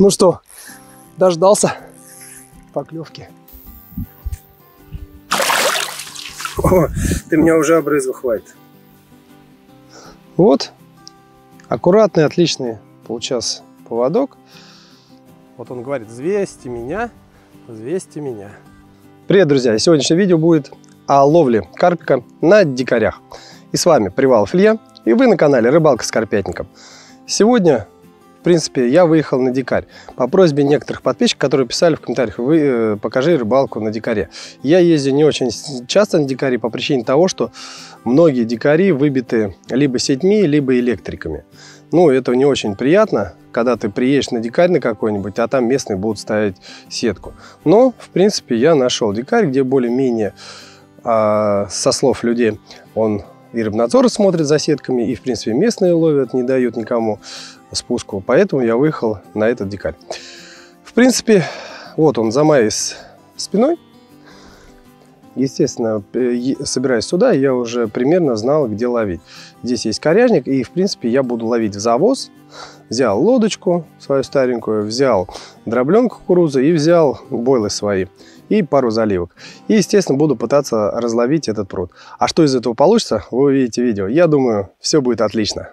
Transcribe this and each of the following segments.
Ну что, дождался поклевки. О, ты меня уже обрызгал, хватит. Вот, аккуратный, отличный получался поводок. Вот он говорит, взвесьте меня, взвесьте меня. Привет, друзья! Сегодняшнее видео будет о ловле карпика на дикарях. И с вами Привалов Илья, и вы на канале Рыбалка с Карпятником. Сегодня в принципе, я выехал на дикарь по просьбе некоторых подписчиков, которые писали в комментариях, вы э, покажи рыбалку на дикаре. Я езжу не очень часто на дикаре по причине того, что многие дикари выбиты либо сетьми, либо электриками. Ну, это не очень приятно, когда ты приедешь на дикарь на какой-нибудь, а там местные будут ставить сетку. Но, в принципе, я нашел дикарь, где более-менее, э, со слов людей, он и рыбнадзор смотрит за сетками, и, в принципе, местные ловят, не дают никому спуску. Поэтому я выехал на этот дикарь. В принципе, вот он за моей спиной. Естественно, собираясь сюда, я уже примерно знал, где ловить. Здесь есть коряжник, и, в принципе, я буду ловить в завоз. Взял лодочку свою старенькую, взял дробленку кукурузы и взял бойлы свои и пару заливок. И, естественно, буду пытаться разловить этот пруд. А что из этого получится, вы увидите видео. Я думаю, все будет отлично.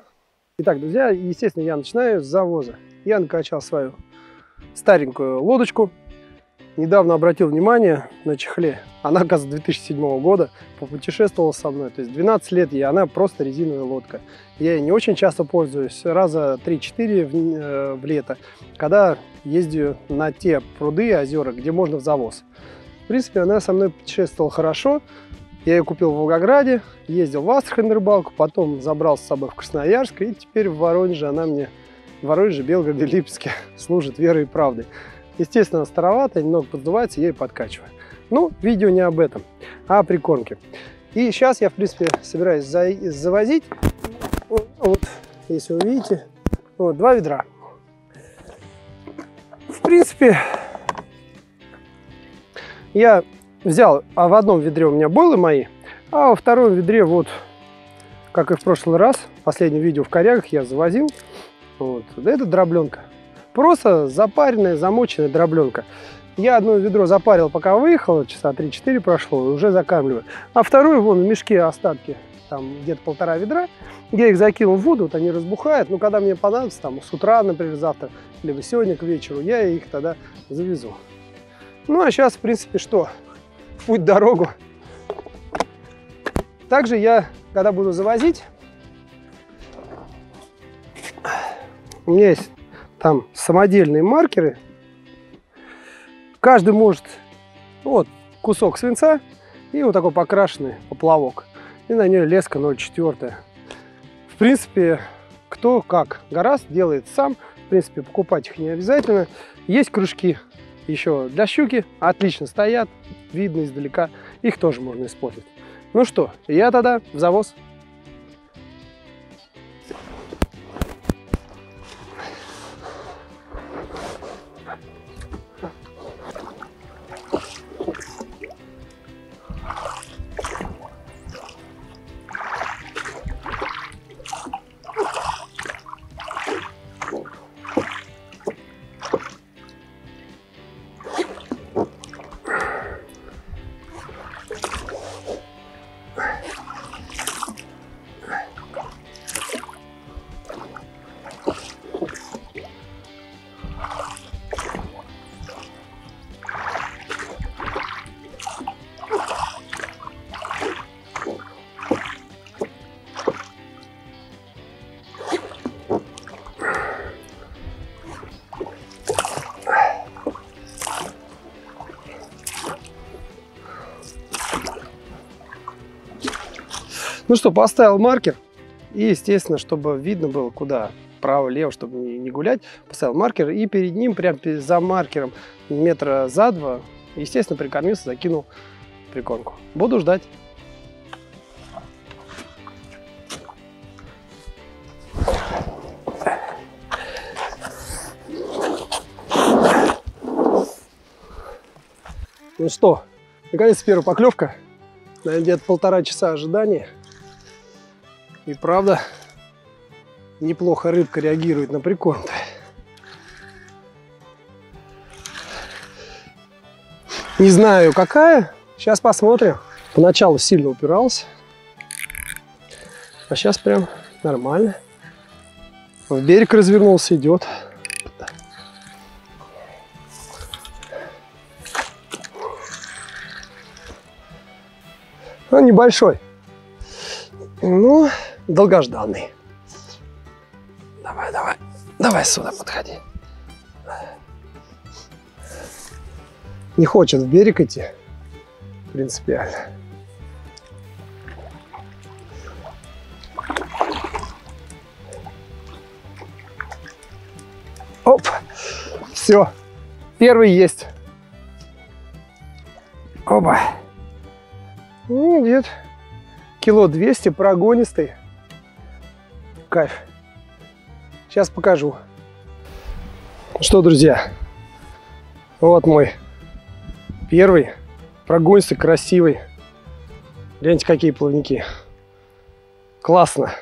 Итак, друзья, естественно, я начинаю с завоза. Я накачал свою старенькую лодочку. Недавно обратил внимание на чехле. Она, оказывается, 2007 года попутешествовала со мной. То есть 12 лет и она просто резиновая лодка. Я ей не очень часто пользуюсь, раза 3-4 в, э, в лето, когда ездю на те пруды, озера, где можно в завоз. В принципе, она со мной путешествовала хорошо. Я ее купил в Волгограде, ездил в Астрахань на рыбалку, потом забрал с собой в Красноярск, и теперь в Воронеже она мне, в Воронеже, Белгороде, Липецке служит верой и правдой. Естественно, старовато, немного поддувается, я ее подкачиваю. Ну, видео не об этом, а о прикормке. И сейчас я, в принципе, собираюсь за завозить. Вот, если вы видите, вот, два ведра. В принципе, я взял, а в одном ведре у меня бойлы мои, а во втором ведре вот, как и в прошлый раз, последнее видео в корягах я завозил, вот, да это дробленка. Просто запаренная, замоченная дробленка. Я одно ведро запарил, пока выехал, часа 3-4 прошло, уже закармливаю. А второе, вон, в мешке остатки, там где-то полтора ведра. Я их закинул в воду, вот они разбухают. Ну, когда мне понадобится, там, с утра, например, завтра, либо сегодня к вечеру, я их тогда завезу. Ну, а сейчас, в принципе, что? Путь дорогу. Также я, когда буду завозить, у меня есть там самодельные маркеры. Каждый может, вот, кусок свинца и вот такой покрашенный поплавок. И на ней леска 0,4. В принципе, кто как гораздо делает сам. В принципе, покупать их не обязательно. Есть кружки еще для щуки, отлично стоят видно издалека, их тоже можно использовать. Ну что, я тогда в завоз. Ну что, поставил маркер. И, естественно, чтобы видно было, куда право-лево, чтобы не гулять, поставил маркер. И перед ним, прям за маркером, метра за два, естественно, прикормился, закинул прикормку. Буду ждать. Ну что, наконец первая поклевка. Наверное, где-то полтора часа ожидания. И правда, неплохо рыбка реагирует на прикорм. -то. Не знаю какая, сейчас посмотрим. Поначалу сильно упирался, а сейчас прям нормально. В берег развернулся, идет. Он небольшой. Ну, долгожданный. Давай, давай. Давай сюда подходи. Не хочет в берег идти. Принципиально. Оп. Все. Первый есть. Оба. Ну, где кило 200, прогонистый. Кайф. Сейчас покажу. Что, друзья, вот мой первый прогонистый, красивый. Гляньте, какие плавники. Классно.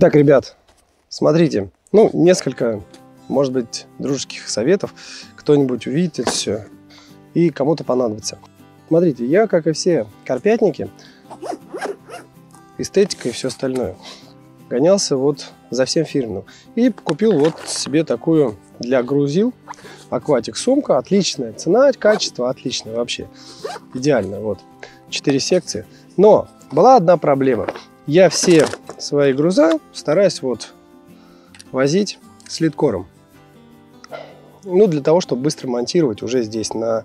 Итак, ребят, смотрите, ну, несколько, может быть, дружеских советов. Кто-нибудь увидит это все и кому-то понадобится. Смотрите, я, как и все карпятники, эстетика и все остальное, гонялся вот за всем фирменным. И купил вот себе такую для грузил акватик сумка. Отличная цена, качество отличное вообще. Идеально, вот. Четыре секции. Но была одна проблема. Я все свои груза стараюсь вот возить с литкором. Ну, для того, чтобы быстро монтировать уже здесь, на,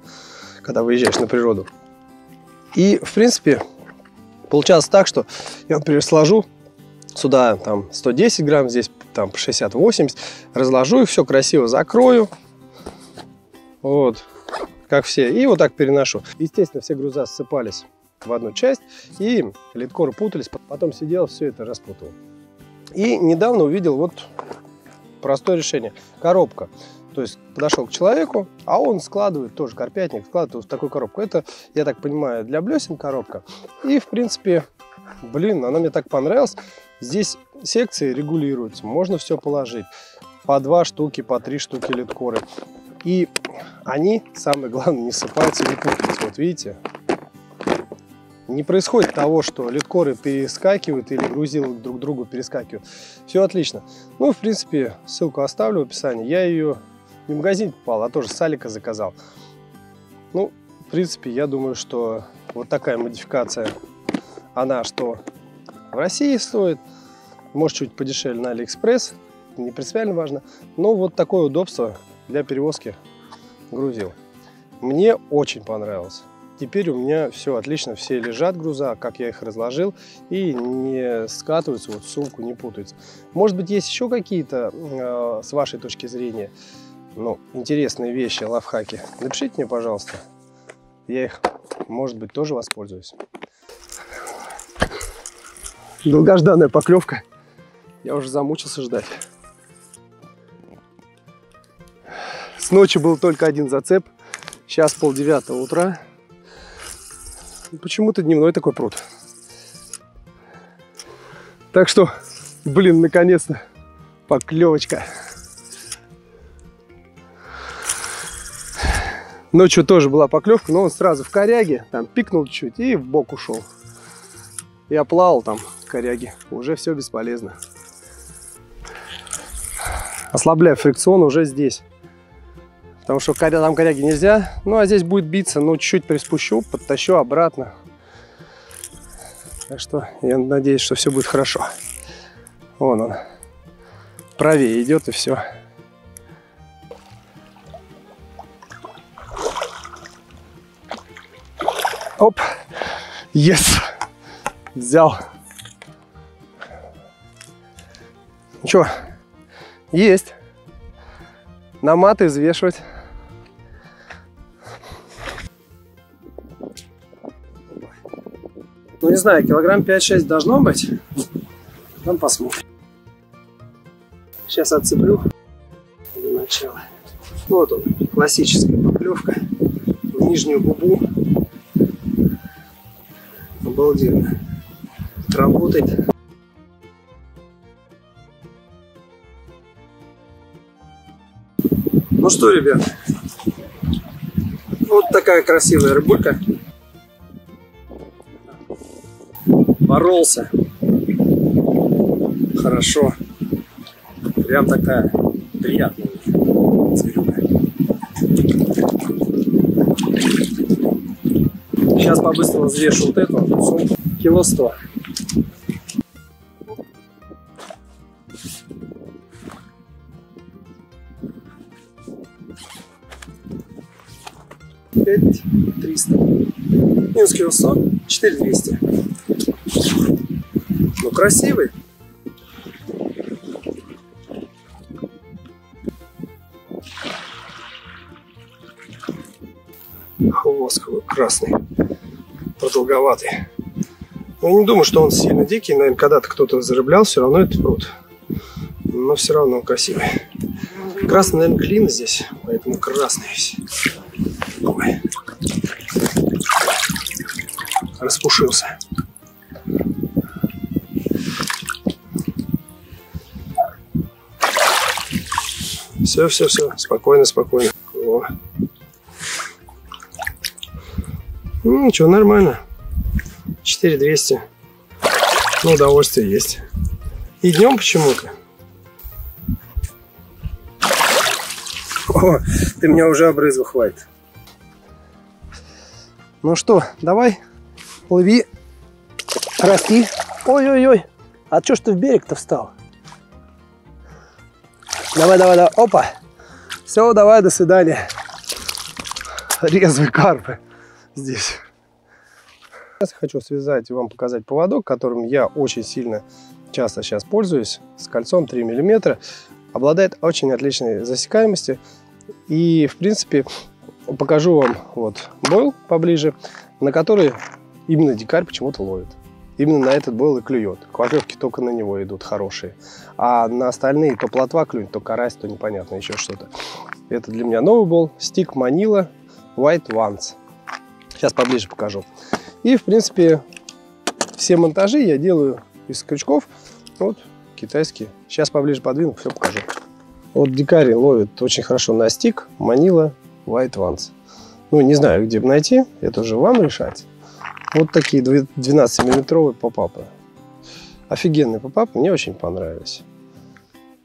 когда выезжаешь на природу. И, в принципе, получалось так, что я, например, сложу сюда там 110 грамм, здесь там 60-80, разложу их, все красиво закрою. Вот, как все. И вот так переношу. Естественно, все груза ссыпались в одну часть, и литкоры путались, потом сидел, все это распутывал. И недавно увидел вот простое решение. Коробка. То есть подошел к человеку, а он складывает, тоже карпятник, складывает в такую коробку. Это, я так понимаю, для блесен коробка. И, в принципе, блин, она мне так понравилась. Здесь секции регулируются, можно все положить. По два штуки, по три штуки литкоры. И они, самое главное, не сыпаются, не путаются. Вот видите, не происходит того, что литкоры перескакивают или грузилы друг к другу перескакивают. Все отлично. Ну, в принципе, ссылку оставлю в описании. Я ее не в магазин попал, а тоже с Алика заказал. Ну, в принципе, я думаю, что вот такая модификация, она что в России стоит, может чуть подешевле на Алиэкспресс, не принципиально важно, но вот такое удобство для перевозки грузил. Мне очень понравилось. Теперь у меня все отлично, все лежат груза, как я их разложил, и не скатываются, вот сумку не путаются. Может быть, есть еще какие-то, э, с вашей точки зрения, ну, интересные вещи, лайфхаки. Напишите мне, пожалуйста. Я их, может быть, тоже воспользуюсь. Долгожданная поклевка. Я уже замучился ждать. С ночи был только один зацеп. Сейчас полдевятого утра. Почему-то дневной такой пруд. Так что, блин, наконец-то поклевочка. Ночью тоже была поклевка, но он сразу в коряге, там пикнул чуть и в бок ушел. Я плавал там в коряге, уже все бесполезно. Ослабляю фрикцион уже здесь. Потому что там коряги нельзя. Ну, а здесь будет биться. Ну, чуть-чуть приспущу, подтащу обратно. Так что я надеюсь, что все будет хорошо. Вон он. Правее идет и все. Оп. Yes. Взял. Ничего. Есть. На маты взвешивать. Ну, не знаю, килограмм 5-6 должно быть. Там посмотрим. Сейчас отцеплю для начала. Вот он, классическая поклевка в нижнюю губу. Обалденно. Работает. Ну что, ребят, вот такая красивая рыбулька. Боролся. Хорошо. Прям такая приятная зверюга. Сейчас по-быстрому взвешу вот эту сумку. Кило сто. Сто. Четыре двести. Ну красивый. Хвост красный, продолговатый. Я не думаю, что он сильно дикий. Наверное, когда-то кто-то зарыблял, все равно это пруд. Но все равно красивый. Красный, наверное, клин здесь, поэтому красный весь. Ой. Распушился. Все, все, все. Спокойно, спокойно. О. Ну, ничего, нормально. 4200. Ну, удовольствие есть. И днем почему-то. О, ты меня уже обрызгал, хватит. Ну что, давай, плыви, расти. Ой-ой-ой, а чё ж ты в берег-то встал? Давай, давай, давай, опа. Все, давай, до свидания. Резвые карпы здесь. Сейчас хочу связать и вам показать поводок, которым я очень сильно часто сейчас пользуюсь. С кольцом 3 мм. Обладает очень отличной засекаемостью. И, в принципе, покажу вам вот бойл поближе, на который именно дикарь почему-то ловит. Именно на этот бойл и клюет. Поклевки только на него идут хорошие. А на остальные то плотва клюнет, то карась, то непонятно еще что-то. Это для меня новый бол. Стик Манила White Ones. Сейчас поближе покажу. И, в принципе, все монтажи я делаю из крючков. Вот, китайские. Сейчас поближе подвину, все покажу. Вот дикари ловит очень хорошо на стик Манила White Ones. Ну, не знаю, где найти. Это уже вам решать. Вот такие 12-миллиметровые попапы. Офигенные попапы, мне очень понравились.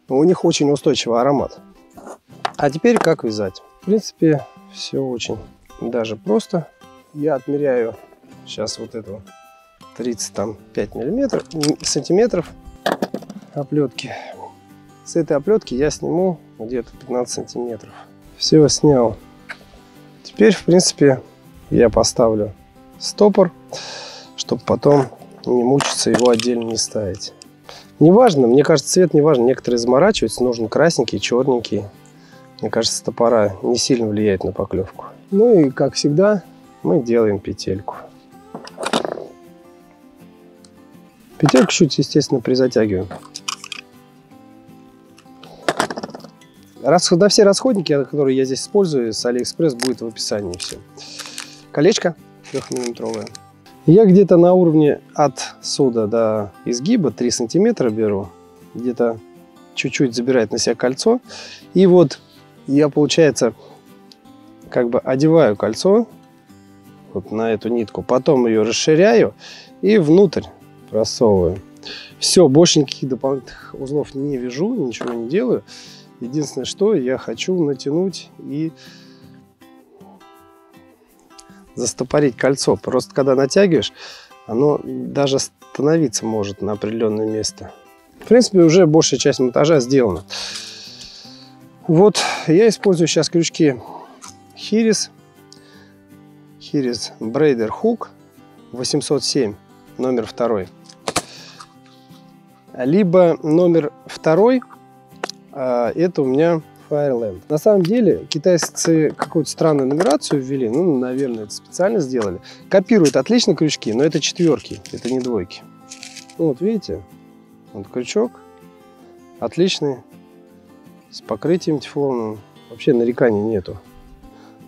У них очень устойчивый аромат. А теперь как вязать? В принципе, все очень даже просто. Я отмеряю сейчас вот этого 35 миллиметров, сантиметров оплетки. С этой оплетки я сниму где-то 15 сантиметров. Все снял. Теперь, в принципе, я поставлю стопор, чтобы потом не мучиться его отдельно не ставить. Неважно, мне кажется, цвет не важно. Некоторые заморачиваются, нужен красненький, черненький. Мне кажется, топора не сильно влияет на поклевку. Ну и, как всегда, мы делаем петельку. Петельку чуть, естественно, призатягиваем. Расход, на все расходники, которые я здесь использую, с Алиэкспресс будет в описании все. Колечко трехмиллиметровое. Я где-то на уровне отсюда до изгиба 3 сантиметра беру. Где-то чуть-чуть забирает на себя кольцо. И вот я, получается, как бы одеваю кольцо вот на эту нитку. Потом ее расширяю и внутрь просовываю. Все, больше никаких дополнительных узлов не вяжу, ничего не делаю. Единственное, что я хочу натянуть и застопорить кольцо. Просто когда натягиваешь, оно даже становиться может на определенное место. В принципе, уже большая часть монтажа сделана. Вот, я использую сейчас крючки Хирис. Хирис Брейдер Хук 807, номер второй. Либо номер второй, а, это у меня Fireland. На самом деле китайцы какую-то странную нумерацию ввели, ну, наверное, это специально сделали. Копируют отлично крючки, но это четверки, это не двойки. Вот, видите, вот крючок отличный, с покрытием тефлоновым. Вообще нареканий нету.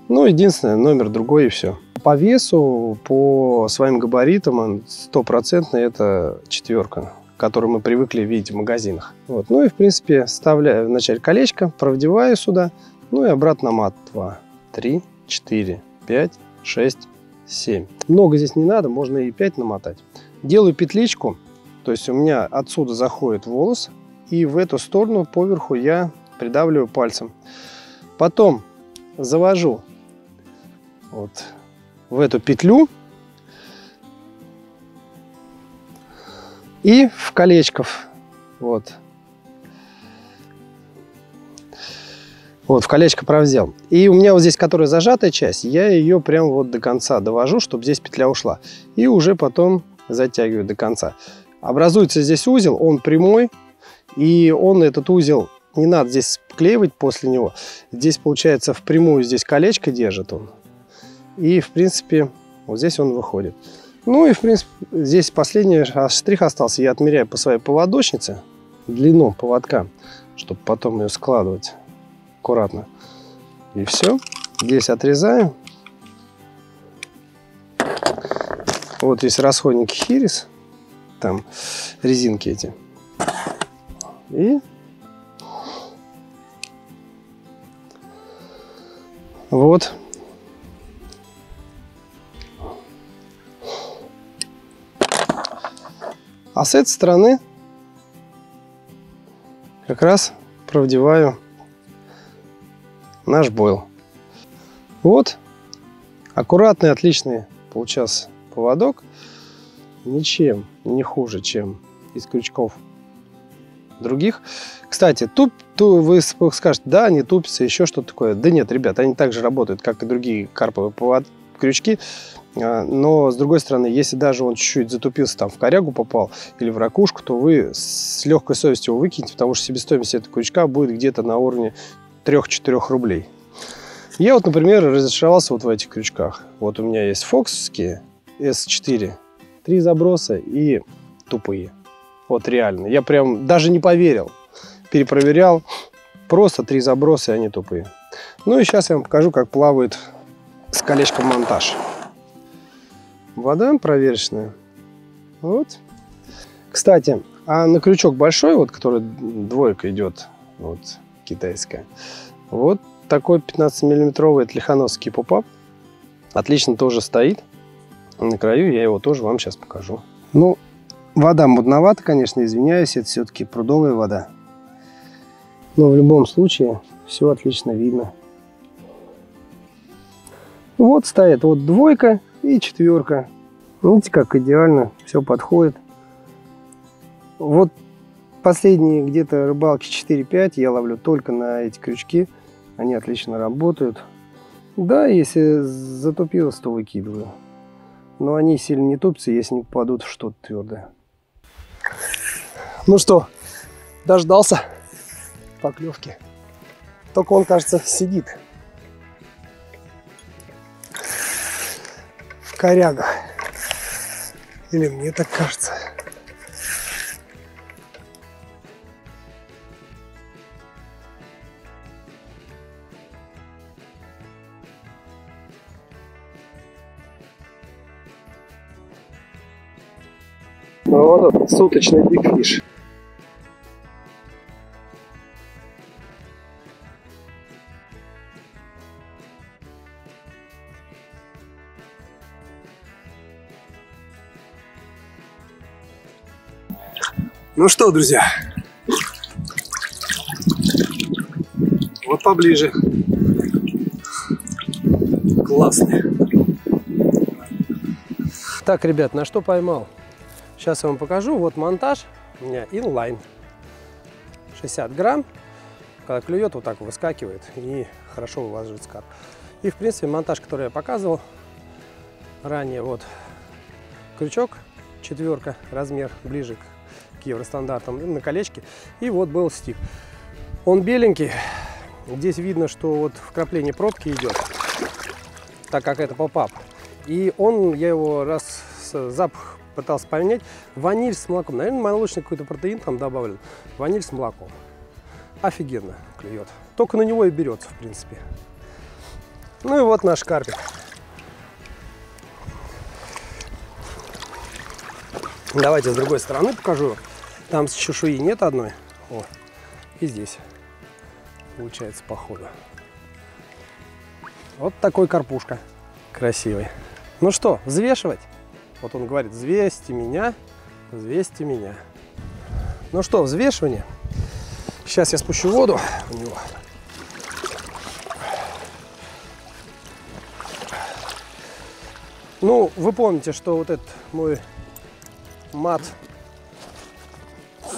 Ну, единственное, номер другой и все. По весу, по своим габаритам, стопроцентно это четверка который мы привыкли видеть в магазинах. Вот. Ну и, в принципе, вставляю вначале колечко, продеваю сюда, ну и обратно мат. 2, 3, 4, 5, 6, 7. Много здесь не надо, можно и 5 намотать. Делаю петличку, то есть у меня отсюда заходит волос, и в эту сторону поверху я придавливаю пальцем. Потом завожу вот в эту петлю, И в колечков. Вот. Вот, в колечко провзял. И у меня вот здесь, которая зажатая часть, я ее прям вот до конца довожу, чтобы здесь петля ушла. И уже потом затягиваю до конца. Образуется здесь узел, он прямой. И он, этот узел, не надо здесь вклеивать после него. Здесь, получается, впрямую здесь колечко держит он. И, в принципе, вот здесь он выходит. Ну и, в принципе, здесь последний штрих остался. Я отмеряю по своей поводочнице длину поводка, чтобы потом ее складывать аккуратно. И все. Здесь отрезаем. Вот есть расходники Хирис. Там резинки эти. И вот А с этой стороны как раз провдеваю наш бойл. Вот, аккуратный, отличный получался поводок. Ничем не хуже, чем из крючков других. Кстати, туп, ту, вы скажете, да, они тупятся, еще что-то такое. Да нет, ребят, они также работают, как и другие карповые повод, крючки. А, но, с другой стороны, если даже он чуть-чуть затупился, там в корягу попал или в ракушку, то вы с легкой совестью его выкинете, потому что себестоимость этого крючка будет где-то на уровне 3-4 рублей. Я вот, например, разочаровался вот в этих крючках. Вот у меня есть фоксовские S4, три заброса и тупые. Вот реально. Я прям даже не поверил. Перепроверял. Просто три заброса, и они тупые. Ну и сейчас я вам покажу, как плавает с колечком монтаж вода проверочная. Вот. Кстати, а на крючок большой, вот, который двойка идет, вот, китайская, вот такой 15-миллиметровый лихановский попап отлично тоже стоит. На краю я его тоже вам сейчас покажу. Ну, вода мудновата, конечно, извиняюсь, это все-таки прудовая вода. Но в любом случае все отлично видно. Вот стоит вот двойка и четверка. Видите, как идеально все подходит. Вот последние где-то рыбалки 4-5 я ловлю только на эти крючки. Они отлично работают. Да, если затупилось, то выкидываю. Но они сильно не тупятся, если не попадут в что-то твердое. Ну что, дождался поклевки. Только он, кажется, сидит. Корягах. Или мне так кажется. Ну вот он, суточный бигфиш. Ну что, друзья, Вот поближе. Классный. Так, ребят, на что поймал? Сейчас я вам покажу. Вот монтаж у меня инлайн. 60 грамм. Когда клюет, вот так выскакивает и хорошо вылаживает скат. И, в принципе, монтаж, который я показывал ранее, вот крючок, четверка, размер ближе к евростандартам, на колечке. И вот был стик. Он беленький. Здесь видно, что вот вкрапление пробки идет, так как это поп-ап. И он, я его раз запах пытался поменять, ваниль с молоком. Наверное, молочный какой-то протеин там добавлен. Ваниль с молоком. Офигенно клюет. Только на него и берется, в принципе. Ну и вот наш карпик. Давайте с другой стороны покажу. Там с чешуи нет одной. О, и здесь получается походу. Вот такой карпушка красивый. Ну что, взвешивать? Вот он говорит, взвесьте меня, взвесьте меня. Ну что, взвешивание. Сейчас я спущу воду у него. Ну, вы помните, что вот этот мой мат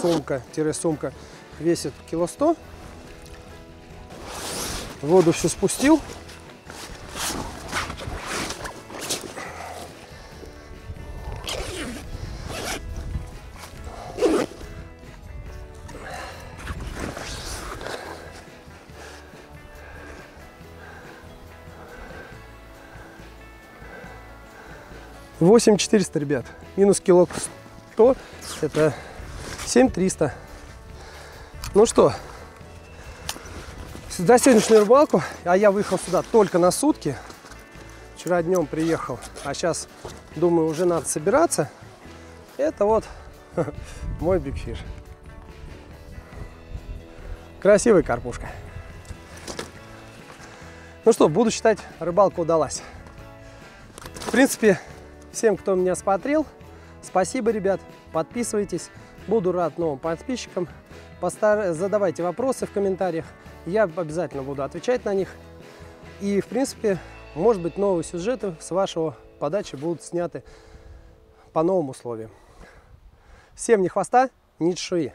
сумка-сумка весит кило сто. Воду все спустил. Восемь четыреста, ребят. Минус кило сто. Это семь триста. Ну что, за сегодняшнюю рыбалку, а я выехал сюда только на сутки. Вчера днем приехал, а сейчас, думаю, уже надо собираться. Это вот мой бигфиш. Красивый карпушка. Ну что, буду считать, рыбалка удалась. В принципе, всем, кто меня смотрел, спасибо, ребят. Подписывайтесь. Буду рад новым подписчикам. Постар... Задавайте вопросы в комментариях. Я обязательно буду отвечать на них. И, в принципе, может быть, новые сюжеты с вашего подачи будут сняты по новым условиям. Всем ни хвоста, ни чешуи.